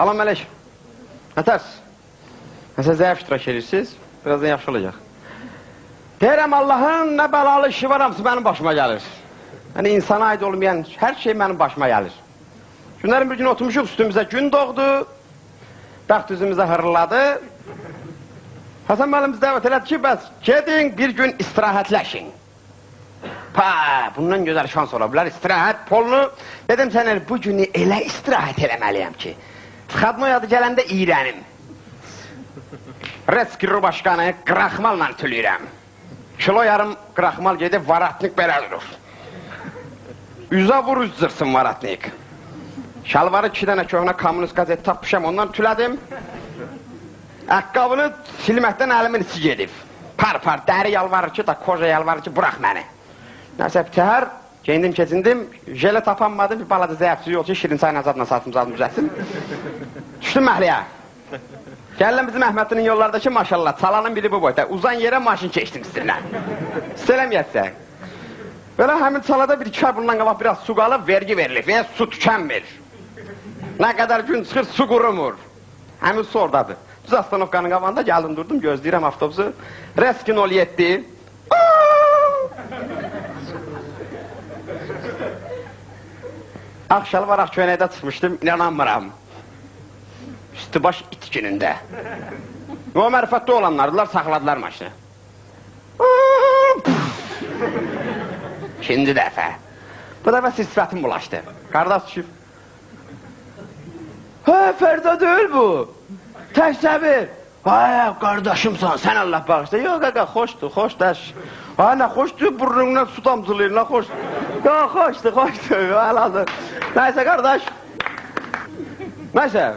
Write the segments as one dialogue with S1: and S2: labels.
S1: Salam əleyk. Nətərs? Nəsə zəif iştirak edirsiniz? Birazdan yaxşı olacaq. Deyirəm Allahın nə bəlalı işi var, hamısı mənim başıma gəlir. Yəni insana aid olmayan hər şey mənim başıma gəlir. Günlərin bir gün oturmuşuq, üstümüzə gün doğdu. Bəxt üzümüzə hırladı. Həsən müəllim dəvət elədi ki, bəs gedin bir gün istirahətləşin. Pa, bundan gözəl şans ola bilər. İstirahət polunu dedim sənə bu günü elə istirahət eləməliyəm ki, Xadma yadı gələndə iyrənim. Reski başqanı qıraxmalla tülürəm. Kilo yarım qıraxmal gedib varatnik belə durur. Üzə vur üzdürsün varatnik. Şalvarı iki dənə köhnə kommunist qazet tapmışam, ondan tülədim. Əqqabını silməkdən əlimin içi gedib. Par par, dəri yalvarır ki, da koca yalvarır ki, burax məni. Nəsə, təhər, geyindim, keçindim, jele tapanmadım, bir balaca zəifsiz yol şirin çay nazadla satım zadım düzəsin. Düşdüm məhliyə. Gəldim bizim Əhmədinin yollardakı maşallah, çalanın biri bu boyda. Uzan yerə maşın keçdim sizinlə. Sələm yətsə. Belə həmin çalada bir iki ay bundan qabaq biraz su qalıb, vergi verilir və su tükənmir. Nə qədər gün çıxır, su qurumur. Həmin su oradadır. Düz astanovkanın qabağında gəldim, durdum, gözləyirəm avtobusu. Reskin 07. Ağ şalvar, ağ köynəkdə çıxmışdım, inanamıram. Üstü baş it günündə. O mərifətli olanlardılar, saxladılar maşını. İkinci dəfə. Bu dəfə sifətim bulaşdı. Qardaş düşüb. Hə, Fərda deyil bu. Təksəbir. Ay, qardaşımsan, sən Allah bağışla. Yox, qaqa, xoşdur, xoşdur. Ay, nə xoşdur, burnundan su damcılayır, nə xoş. Ya hoştu, hoştu. Velhasıl. Neyse kardeş. Neyse.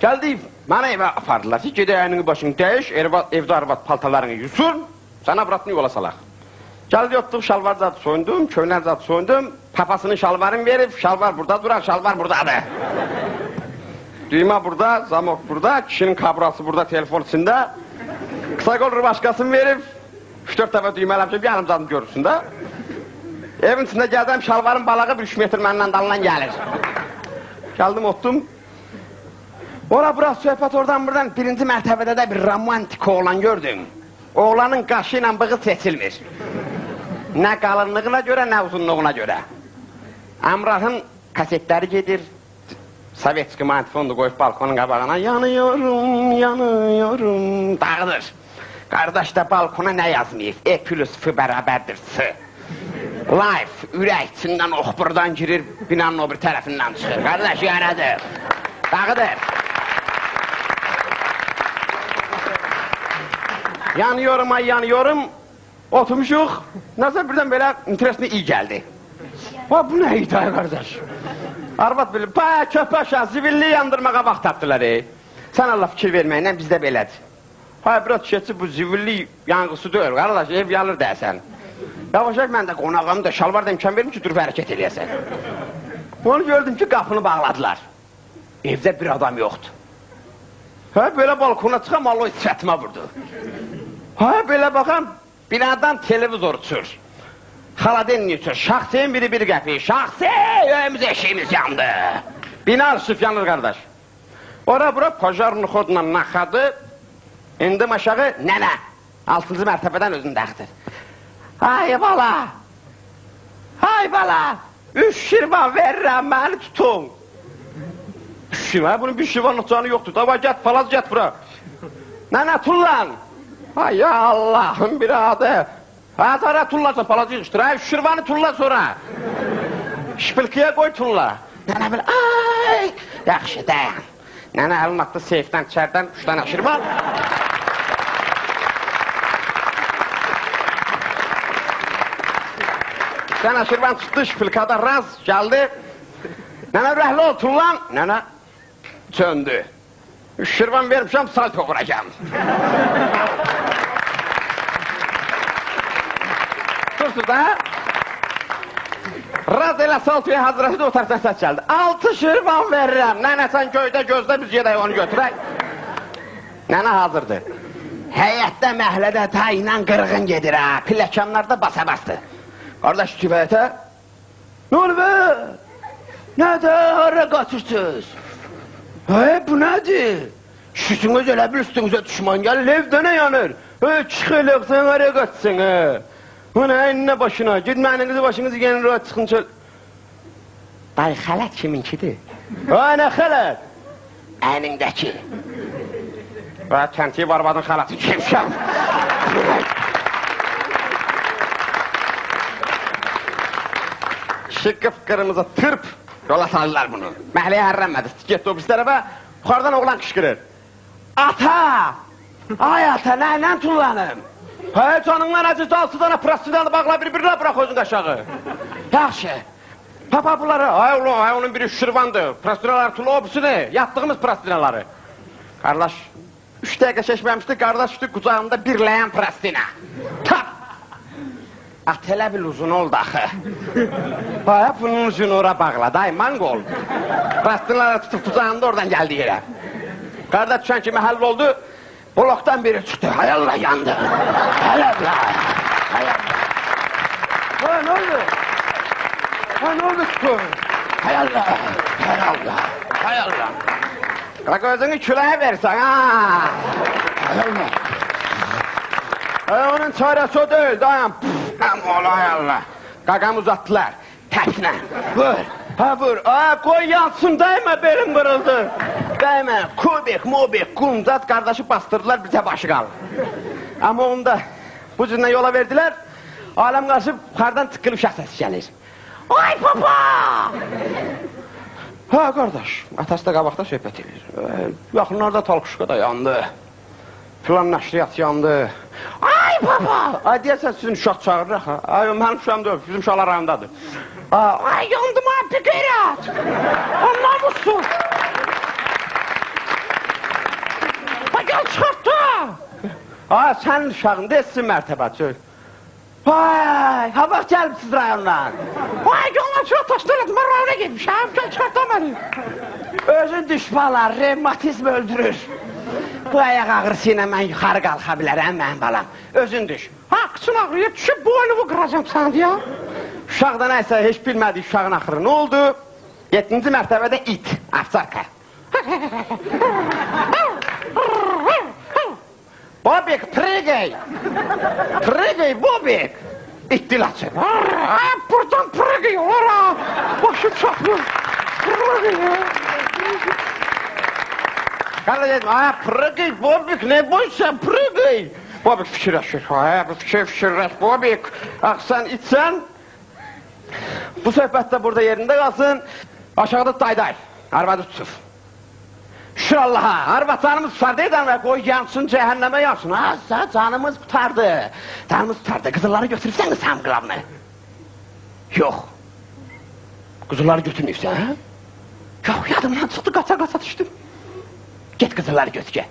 S1: Geldi bana eve apardılar. Hiç edeğinin başını değiş, erbat, evde arvat paltalarını yusun. Sana bırakını yola salak. Geldi yottuk, şalvar zat soyundum, köyler zat soyundum. Papasının şalvarını verip, şalvar burada duran, şalvar burada da. Düğme burada, zamok burada, kişinin kabrası burada telefon içinde. Kısa kolunu başkasını verip, üç dört tane düğme yapacağım, yanımdan görürsün de. Evin içində gəldim, şalvarın balağı bir 3 metr məndən dalından gəlir. Gəldim, otdum. Ora bura söhbət oradan buradan birinci mərtəbədə də bir romantik oğlan gördüm. Oğlanın qaşı ilə bığı seçilmir. Nə qalınlığına görə, nə uzunluğuna görə. Əmrahın kasetləri gedir, Sovetski mantifonu qoyub balkonun qabağına yanıyorum, yanıyorum, dağıdır. Qardaş da balkona nə yazmayıb? E plus F bərabərdir S. Life, ürək içindən ox buradan girir, binanın o bir tərəfindən çıxır. Qardaş yaradır, dağıdır. Yanıyorum, ay yanıyorum. Oturmuşuq, nəsə birdən belə interesini iyi gəldi. Ha, bu nə idi ay qardaş? Arvad bilir, pa köpə aşağı, zivilliyi yandırmağa vaxt tapdılar. E. Sən Allah fikir verməklə bizdə belədir. Ha, biraz keçib bu zivilli yanğısı deyil, qardaş, ev yanır deyəsən. Yavaş-yavaş mən də qonağım da şalvar da imkan verim ki, durub hərəkət eləyəsən. Onu gördüm ki, qapını bağladılar. Evdə bir adam yoxdur. Hə, belə balkona çıxam, Allah sifətimə vurdu. Hə, belə baxam, binadan televizor uçur. Xaladen uçur, şahsiyin biri bir qəpi, şahsi, öyümüz eşiyimiz yandı. Bina ışıf yanır, qardaş. Ora bura pojarlı xodla naxadı, indim aşağı, nənə, altıncı mərtəbədən özünü dəxtir. Ay bala, ay bala, üç şirvan verirəm, məni tutun. Şirvan, bunun bir şirvan canı yoxdur, dava gət, palaz gət bura. Nənə, tullan. Ay ya Allah'ın bir adı. Ha sonra tulla palazı yığıştır, ha, şirvanı tulla sonra. Şpilkiyə qoy tulla. Nənə bil, ay, yaxşı, dayan. Nənə əlin atdı seyfdən, içərdən üç dənə şirvan. Sen aşırvan dış fılkada raz geldi. Nene rəhli olsun lan. Nene söndü. Şırvan vermişəm, salto vuracağım. Dursun da. Raz elə saltoya hazırladı, o tərəfdən səs gəldi. Altı şırvan verirəm. Nənə sən göydə gözlə, biz gedək onu götürək. Nənə hazırdır. Həyətdə, məhlədə tayla qırğın gedir ha. Pilləkənlərdə basa bastı. Qardaş kifayətə. Nə olur be? Nədə, hara qaçırsınız? Hey bu nədir? Şüsünüz elə bir üstünüzə düşman gəlir, evdə nə yanır? Hey çıxılıq, sən araya qaçsın, he. Bu nə, nə başına? Gid məninizi başınızı gəlin rahat çıxın çöl. Dayı, xələt kiminkidir? Ha, nə xələt? Əlindəki. Və kəntiyi barbadın xələti kimşəm. Çıkıp kırmızı tırp yola saldılar bunu. Mahalleye harranmadı. Stiketli obüs tarafa yukarıdan oğlan kışkırır. Ata! Ay ata neyle tullanım? Hayat onunla acısı altı tane prasidalı bakla birbirine bırak özün aşağı. Yaxşı. Papa bunları, ay oğlum, ay onun biri şırvandı. Prastinalar tulu obüsü ne? Yattığımız prastinaları. Kardeş, üç dakika şeşmemişti, kardeş üstü kucağımda birleyen prastina. At elə bil uzun oldu axı. Baya bunun ucunu ora bağla, day mangol. Prostinaları tutub qucağında oradan gəldi yerə. Qarda düşən kimi həll oldu, blokdan biri çıxdı, hay Allah yandı. Hay Allah, hay Allah. Ha, ne oldu? Ha, ne oldu tutun? Hay Allah, hay Allah, hay Allah. Bak özünü küləyə versən, ha. Hay Allah. Ha, onun çarəsi o deyil, dayan. Həm ola, hay Allah. Qaqam uzatdılar, təpsinə. Vur, ha vur. Aa, koy yansın, dəymə, belim qırıldı. Dəymə, kubik, mubik, qumzat qardaşı bastırdılar, bizə başı qalır. Amma onda bu cürlə yola verdilər, aləm qaçıb, yuxarıdan tıqqılı uşaq səsi gəlir. Ay papa! Ha qardaş, atası da qabaqda söhbət edir. Yaxınlarda talqışqa da yandı. Filan nəşriyyat yandı. Ay baba! Ay deyəsən sizin uşaq çağırırıq ha. Ay mənim uşağım deyil, bizim uşaqlar rayondadır. Aa, ay yandım abi qeyrət. Onlar musun? Ay gel çıxartdı. Ay sənin uşağın desin mərtəbəçi. Vay, ha vaxt gəlibsiz rayondan. Vay, yollar çox taşdırıb, mən rayona getmişəm, gəl çıxartda məni. Özün düşmanlar, revmatizm öldürür. Bu ayaq ağrısı ilə mən yuxarı qalxa bilərəm, mənim balam. Özün düş. Ha, qıçın ağrıyıb, düşüb boynumu qıracam sən deyə. Uşaqda nəysə, heç bilmədik uşağın axırı. Nə oldu? 7-ci mərtəbədə it, afsarka. Bobik, prıgay! Prıgay, Bobik! İttilaçı. Ha, buradan prıgay olur ha! Başım çatmır. Prıgay. Dedim, ha prıgay, Bobik, ne boysan prıgay! Bobik fikirləşir, ha, bu fikir fikirləş, Bobik. Ax, sən içsən, bu söhbət də burada yerində qalsın. Aşağıda dayday, arvadı tutub. Arvad canımız tutardı ve koy yansın cehenneme yansın. Azza canımız tutardı. Canımız tutardı. Kızılları götürürsen sen kılavını. Yok. Kızılları götürmüyorsan ha? Yok yadımdan çıktı kaça kaça düştüm. Git kızılları götür.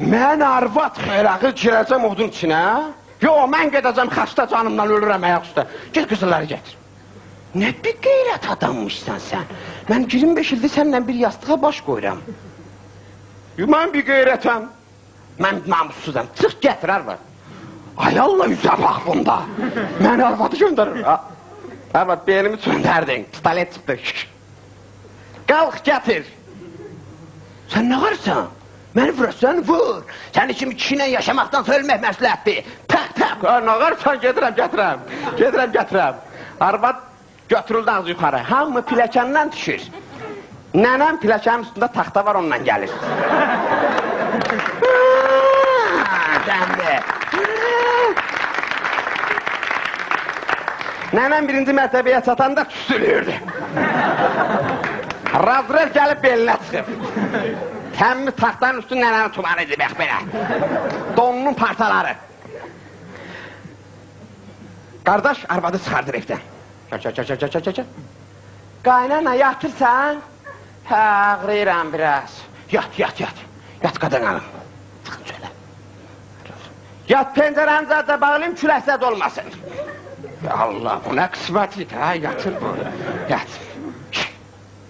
S1: Mən arvad xeyrağı girəcəm odun içinə. Yo, mən gedəcəm xəstə canımdan ölürəm ayaq üstə. Get qızılları gətir. Nə bir qeyrət adammışsan sən. Mən 25 ildir səninlə bir yastığa baş qoyuram. Mən bir qeyrətəm. Mən namussuzam. Çıx gətir arvad. Ay Allah üzə bax bunda. Mən arvadı göndərir. Arvad beynimi söndərdin. Pistolet çıxdı. Qalx gətir. Sən nə varsan? Məni vurursan, vur. Sən kimi kişi ilə yaşamaqdan ölmək məsləhətdir. Pək, pək. Nə varsan, gedirəm, gedirəm. Gedirəm, gedirəm. Arvad götürüldü az yuxarı. Hamı piləkəndən düşür. Nənəm piləkənin üstündə taxta var, onunla gəlir. Qəmli. Nənəm birinci mərtəbəyə çatanda tüstülürdü. Razrel gəlib belinə çıxıb. Təmmi taxtanın üstü nənənin tumanı idi, bax belə. Donunun partaları. Qardaş arvadı çıxardır evdən. Çək, çək, çək, çək, çək, çək. Qaynana yatırsan? Hə, ağrıyıram biraz. Yat, yat, yat. Yat qadın alım. Çıxın şöyle. Yat pəncərəni zaten bağlayayım, küləklər olmasın. Ya Allah, bu nə qismətlik, ha, yatır bu. Yat.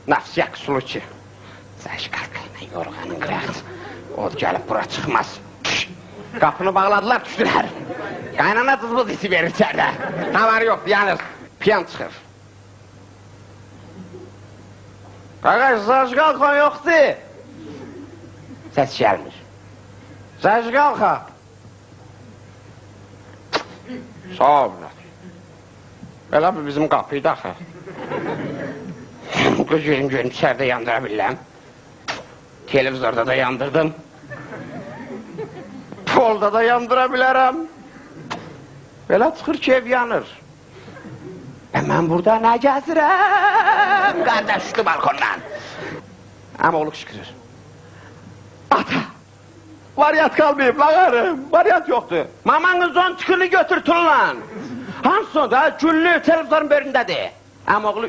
S1: Nafsiyak suluçi. Sən şkarkayla yorğanın qıraq. O gəlib bura çıxmaz. Qapını bağladılar, düşdülər. Qaynana cızbız isi verir içərdə. Xəbəri yoxdur, yanır. Piyan çıxır. Qaqaş, zajqalxan yoxdur. Səs gəlmir. Zajqalxa. Sağ ol. Belə bizim qapıydı axı. gözüm görüm içeride yandırabildim. Televizorda da yandırdım. Kolda da yandırabilirim. Böyle tıkırçev yanır. Hemen burada ne gezirem kardeş şu balkondan. Ama oluk şükür. Ata. Varyat kalmayıp lagarım. Varyat yoktu. Mamanın son tükünü götürtün lan. Hanson da küllü televizyon bölündedir. Ama oğlu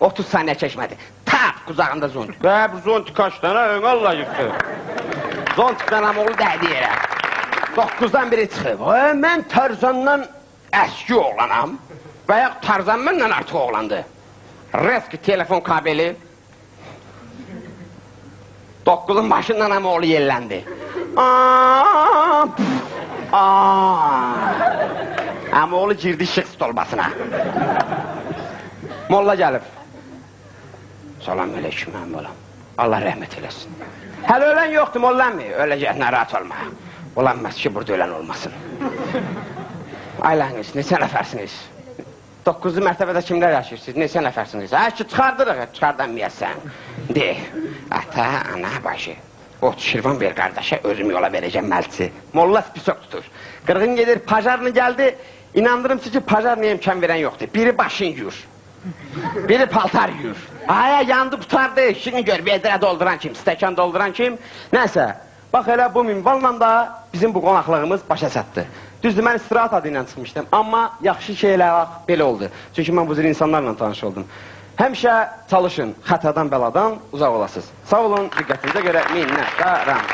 S1: 30 saniyə keçmədi. Tap quzağında zontik. Və bu zontik kaç dənə? Ön Allah yıxdı. Zontikdən amma oğlu dəydi yerə. 9-dan biri çıxıb. E, mən Tarzandan əski oğlanam. Ya Tarzan məndən artıq oğlandı. Reski telefon kabeli. 9-un başından amma oğlu yelləndi. Aa, pf, aa. Amma oğlu girdi işıq stolbasına. Molla gəlib. Salam aleyküm mən balam. Allah rəhmət eləsin. Hələ ölən yoxdur mollan mı? Öləcək, narahat olma. Olanmaz ki, burada ölən olmasın. Ayləniniz, neçə nəfərsiniz? 9-cu mərtəbədə kimlər yaşayırsınız? Neçə nəfərsiniz? Hə ki, çıxardırıq, çıxardamayəsən. De, ata, ana, başı. Ot şirvan ver qardaşa, özüm yola verəcəm məlçi. Molla spisok tutur. Qırğın gedir, pajarını gəldi. İnandırım sizi pajar niyə imkan verən yoxdur. Biri başın yuyur. Biri paltar yuyur. Aya yandı qutardı, işini gör, vedrə dolduran kim, stəkan dolduran kim. Nəsə, bax elə bu minvalla da bizim bu qonaqlığımız başa çatdı. Düzdür, mən istirahat adı ilə çıxmışdım, amma yaxşı şeylər bax, belə oldu. Çünki mən bu cür insanlarla tanış oldum. Həmişə çalışın, xətadan, bəladan uzaq olasınız. Sağ olun, diqqətinizə görə minnətdaram.